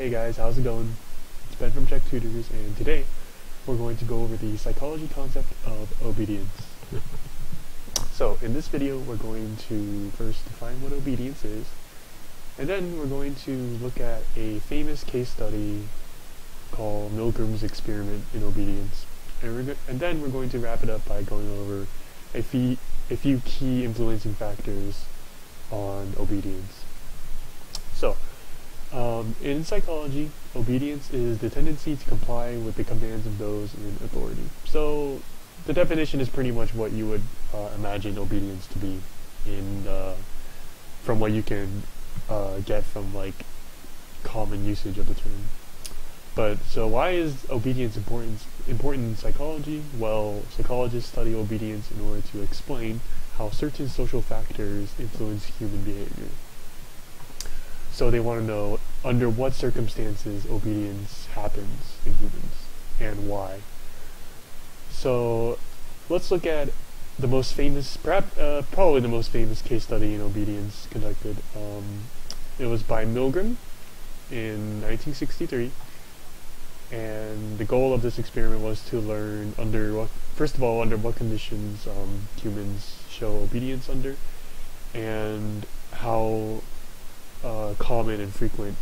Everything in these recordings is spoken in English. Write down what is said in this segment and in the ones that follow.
Hey guys, how's it going? It's Ben from Chegg Tutors, and today we're going to go over the psychology concept of obedience. So, in this video, we're going to first define what obedience is, and then we're going to look at a famous case study called Milgram's experiment in obedience. And, and then we're going to wrap it up by going over a, fee- a few key influencing factors on obedience. So, um, in psychology, obedience is the tendency to comply with the commands of those in authority. So, the definition is pretty much what you would uh, imagine obedience to be, in uh, from what you can uh, get from like common usage of the term. But so, why is obedience important? Important in psychology? Well, psychologists study obedience in order to explain how certain social factors influence human behavior. So they want to know under what circumstances obedience happens in humans and why. So let's look at the most famous, perhaps, uh, probably the most famous case study in obedience conducted. Um, it was by Milgram in 1963, and the goal of this experiment was to learn under what, first of all, under what conditions um, humans show obedience under, and how uh, common and frequent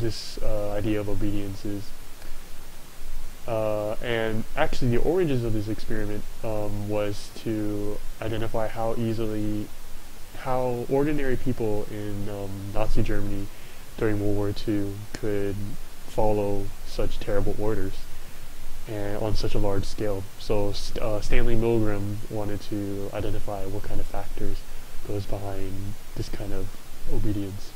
this uh, idea of obedience is. Uh, and actually, the origins of this experiment um, was to identify how easily, how ordinary people in um, Nazi Germany during World War II could follow such terrible orders and on such a large scale. So uh, Stanley Milgram wanted to identify what kind of factors goes behind this kind of obedience.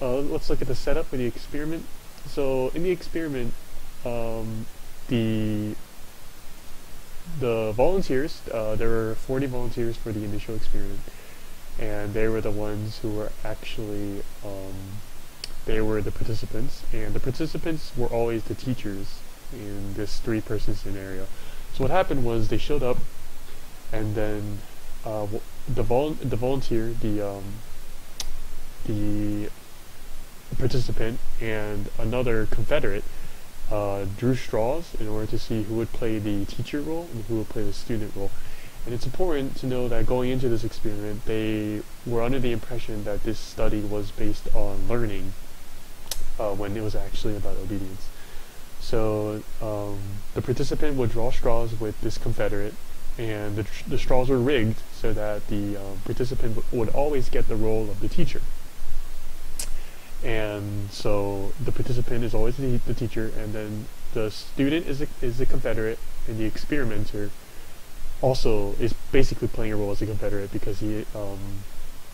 Uh, let's look at the setup for the experiment. So in the experiment, um, the the volunteers, uh, there were 40 volunteers for the initial experiment, and they were the ones who were actually um, they were the participants, and the participants were always the teachers in this three-person scenario. So what happened was they showed up, and then uh, the vol- the volunteer, the um, the participant, and another Confederate uh, drew straws in order to see who would play the teacher role and who would play the student role. And it's important to know that going into this experiment, they were under the impression that this study was based on learning uh, when it was actually about obedience. So um, the participant would draw straws with this Confederate, and the, the straws were rigged so that the um, participant would always get the role of the teacher. And so the participant is always the, the teacher, and then the student is a, is a Confederate, and the experimenter also is basically playing a role as a Confederate because he um,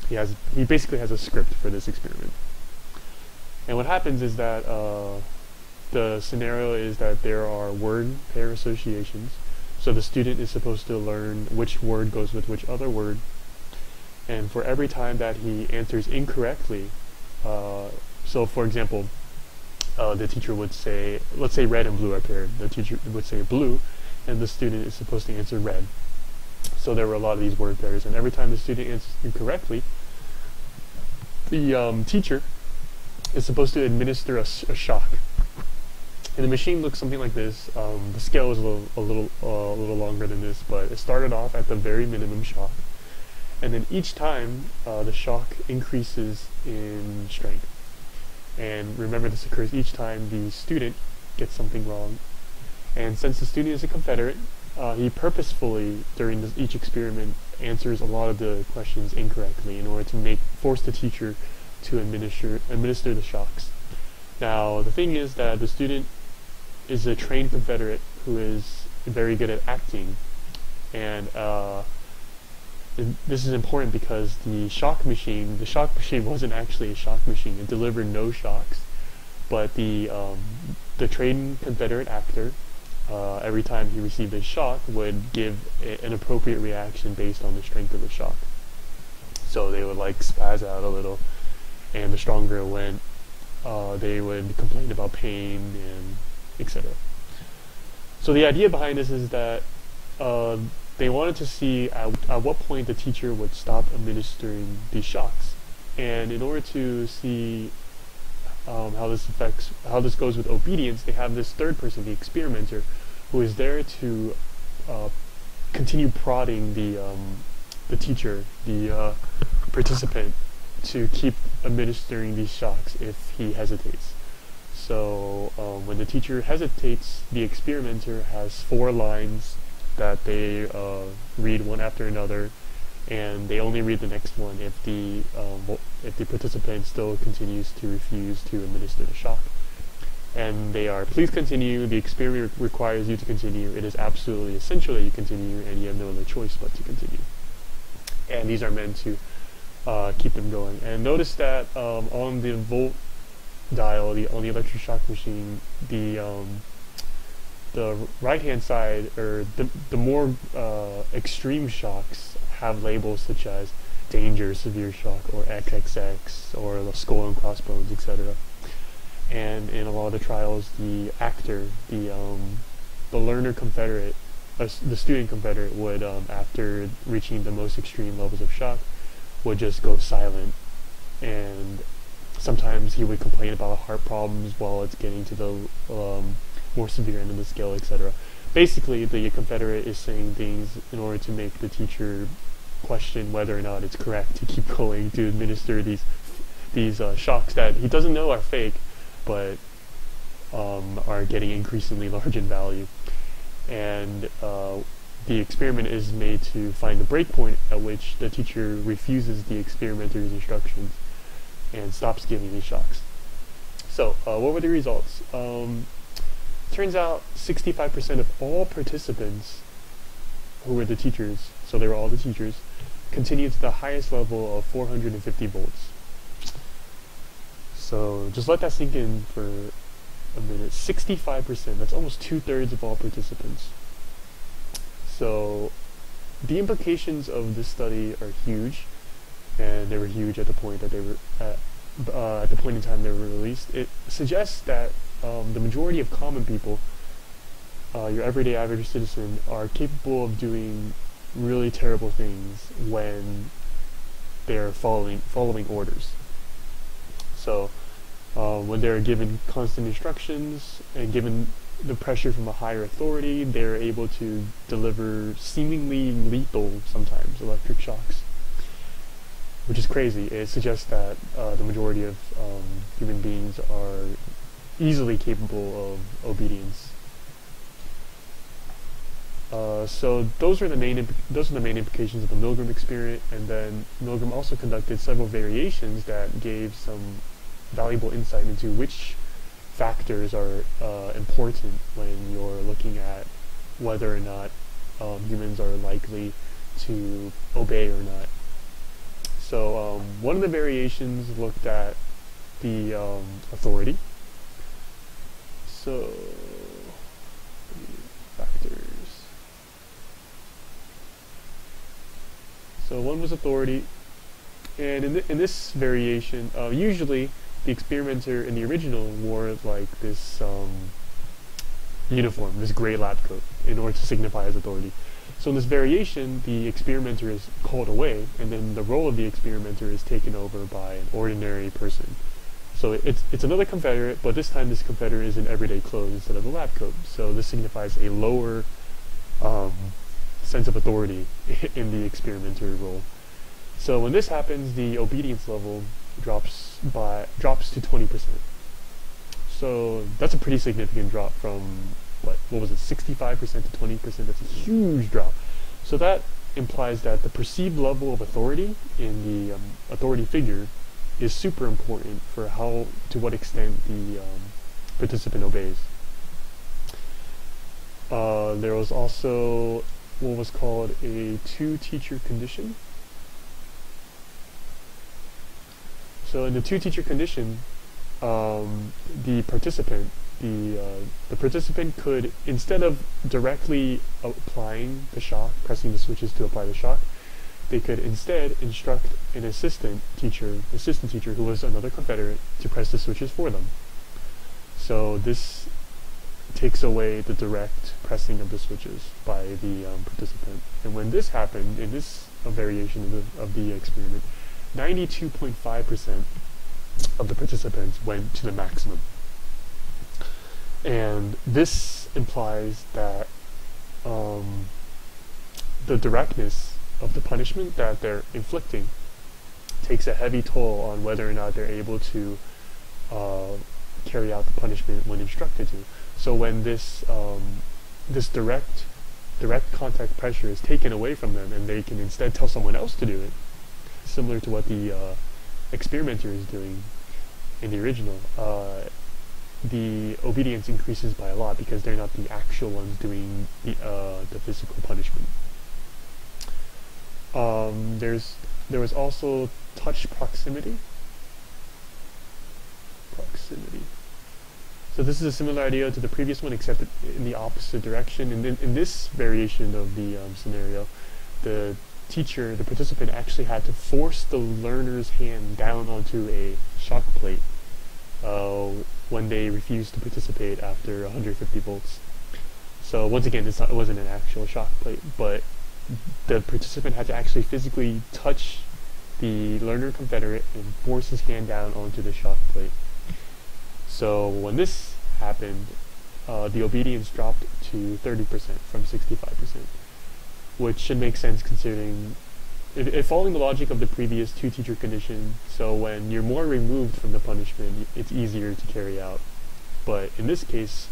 he has he basically has a script for this experiment. And what happens is that uh, the scenario is that there are word pair associations. So the student is supposed to learn which word goes with which other word. And for every time that he answers incorrectly, uh, so for example, uh, the teacher would say, let's say red and blue are paired. The teacher would say blue, and the student is supposed to answer red. So there were a lot of these word pairs, and every time the student answers incorrectly, the um, teacher is supposed to administer a shock. And the machine looks something like this. Um, the scale is a little, a little, uh, a little longer than this, but it started off at the very minimum shock, and then each time uh, the shock increases in strength. And remember, this occurs each time the student gets something wrong. And since the student is a Confederate, uh, he purposefully, during this, each experiment, answers a lot of the questions incorrectly in order to make force the teacher to administer administer the shocks. Now, the thing is that the student is a trained Confederate who is very good at acting, and uh, this is important because the shock machine, the shock machine wasn't actually a shock machine. It delivered no shocks, but the um, the trained Confederate actor, uh, every time he received a shock, would give a, an appropriate reaction based on the strength of the shock. So they would like spaz out a little, and the stronger it went, uh, they would complain about pain and etc. So the idea behind this is that uh, they wanted to see at, at what point the teacher would stop administering these shocks. And in order to see um, how this affects how this goes with obedience, they have this third person, the experimenter, who is there to uh, continue prodding the um, the teacher, the uh, participant, to keep administering these shocks if he hesitates. So um, when the teacher hesitates, the experimenter has four lines that they uh, read one after another, and they only read the next one if the um, if the participant still continues to refuse to administer the shock. And they are, please continue, the experiment requires you to continue, it is absolutely essential that you continue, and you have no other choice but to continue. And these are meant to uh, keep them going. And notice that um, on the volt dial, the on the electric shock machine, the um, the right hand side or the the more uh, extreme shocks have labels such as danger, severe shock, or XXX, or the skull and crossbones, etc. And in a lot of the trials, the actor, the um, the learner confederate, uh, the student confederate would, um, after reaching the most extreme levels of shock, would just go silent and sometimes he would complain about heart problems while it's getting to the um, more severe end of the scale, etc. Basically, the Confederate is saying things in order to make the teacher question whether or not it's correct to keep going to administer these these uh, shocks that he doesn't know are fake, but um, are getting increasingly large in value. And uh, the experiment is made to find the breakpoint at which the teacher refuses the experimenter's instructions and stops giving these shocks. So, uh, what were the results? Um, turns out 65% of all participants who were the teachers, so they were all the teachers, continued to the highest level of 450 volts. So just let that sink in for a minute. 65%, that's almost two thirds of all participants. So the implications of this study are huge and they were huge at the point that they were at, uh, at the point in time they were released. It suggests that um, the majority of common people, uh, your everyday average citizen, are capable of doing really terrible things when they're following following orders. So uh, when they're given constant instructions and given the pressure from a higher authority, they're able to deliver seemingly lethal, sometimes, electric shocks which is crazy. It suggests that uh, the majority of um, human beings are easily capable of obedience. Uh, so those are the main those are the main implications of the Milgram experiment, and then Milgram also conducted several variations that gave some valuable insight into which factors are uh, important when you're looking at whether or not um, humans are likely to obey or not. So um, one of the variations looked at the um, authority. So factors. So one was authority, and in, th in this variation, uh, usually the experimenter in the original wore like this um, uniform, this gray lab coat, in order to signify his authority. So in this variation, the experimenter is called away, and then the role of the experimenter is taken over by an ordinary person. So it's, it's another confederate, but this time this confederate is in everyday clothes instead of a lab coat. So this signifies a lower um, sense of authority in the experimenter role. So when this happens, the obedience level drops by drops to 20%. So that's a pretty significant drop from what what was it 65% to 20% that's a huge drop so that implies that the perceived level of authority in the um, authority figure is super important for how to what extent the um, participant obeys uh, there was also what was called a two teacher condition so in the two teacher condition um, the participant the uh, the participant could instead of directly applying the shock, pressing the switches to apply the shock, they could instead instruct an assistant teacher, assistant teacher who was another Confederate, to press the switches for them. So this takes away the direct pressing of the switches by the um, participant. And when this happened, in this uh, variation of the, of the experiment, 92.5% of the participants went to the maximum. And this implies that um, the directness of the punishment that they're inflicting takes a heavy toll on whether or not they're able to uh, carry out the punishment when instructed to. So when this um, this direct direct contact pressure is taken away from them, and they can instead tell someone else to do it, similar to what the uh, experimenter is doing in the original. Uh, the obedience increases by a lot because they're not the actual ones doing the uh, the physical punishment. Um, there's there was also touch proximity. Proximity. So this is a similar idea to the previous one, except in the opposite direction. And in, in this variation of the um, scenario, the teacher, the participant, actually had to force the learner's hand down onto a shock plate uh, when they refused to participate after 150 volts. So once again, not, it wasn't an actual shock plate, but the participant had to actually physically touch the learner confederate and force his hand down onto the shock plate. So when this happened, uh, the obedience dropped to 30% from 65%, which should make sense considering if, if, following the logic of the previous two-teacher condition, so when you're more removed from the punishment, it's easier to carry out. But in this case,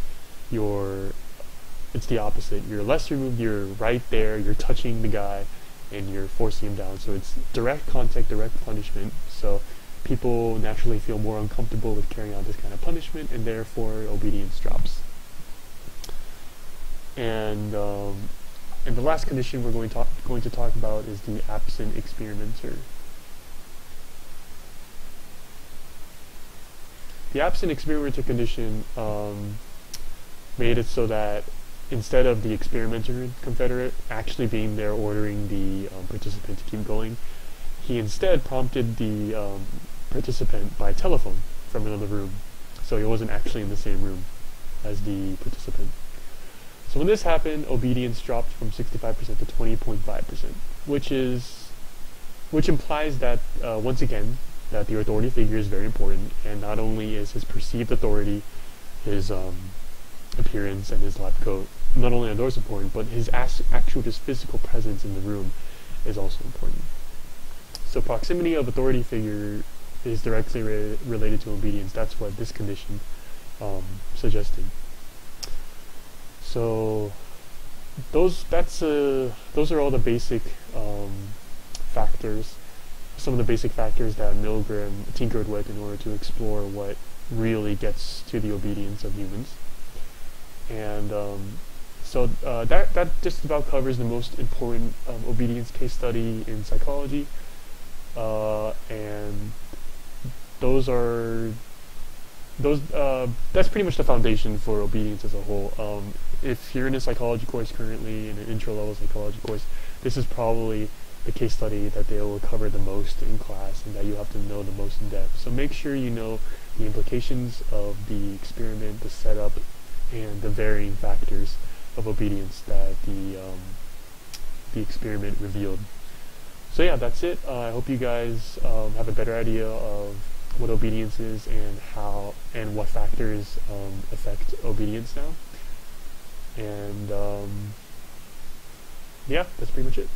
you're it's the opposite. You're less removed, you're right there, you're touching the guy, and you're forcing him down. So it's direct contact, direct punishment. So people naturally feel more uncomfortable with carrying out this kind of punishment, and therefore obedience drops. And um, and the last condition we're going to, talk, going to talk about is the absent experimenter. The absent experimenter condition um, made it so that instead of the experimenter confederate actually being there ordering the um, participant to keep going, he instead prompted the um, participant by telephone from another room. So he wasn't actually in the same room as the participant. So when this happened, obedience dropped from 65% to 20.5%, which is, which implies that uh, once again that the authority figure is very important, and not only is his perceived authority, his um, appearance and his lab coat, not only are those important, but his actual just physical presence in the room is also important. So proximity of authority figure is directly re related to obedience. That's what this condition um, suggested. So those that's uh, those are all the basic um, factors, some of the basic factors that Milgram tinkered with in order to explore what really gets to the obedience of humans. And um, so uh, that that just about covers the most important um, obedience case study in psychology, uh, and those are those uh, that's pretty much the foundation for obedience as a whole. Um, if you're in a psychology course currently, in an intro level psychology course, this is probably the case study that they will cover the most in class and that you have to know the most in depth. So make sure you know the implications of the experiment, the setup, and the varying factors of obedience that the um, the experiment revealed. So yeah, that's it. Uh, I hope you guys um, have a better idea of what obedience is and how and what factors um, affect obedience now. And um, yeah, that's pretty much it.